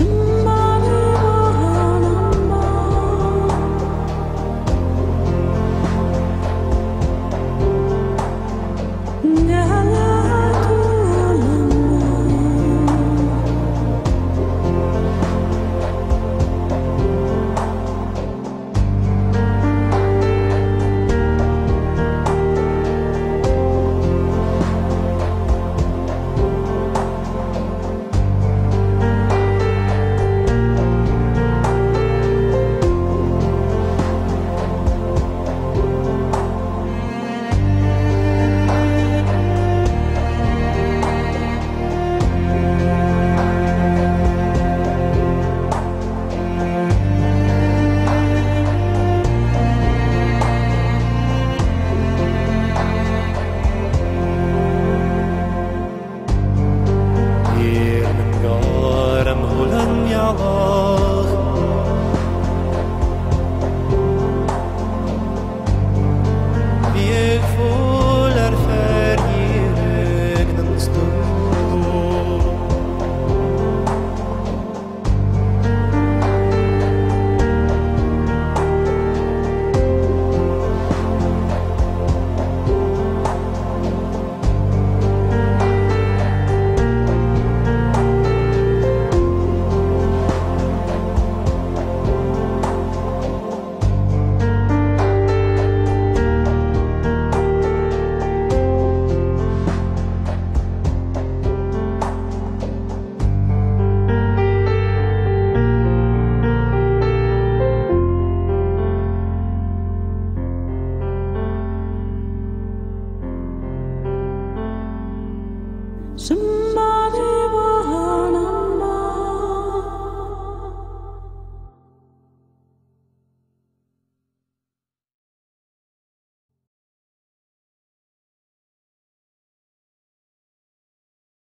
Somebody hulan Somebody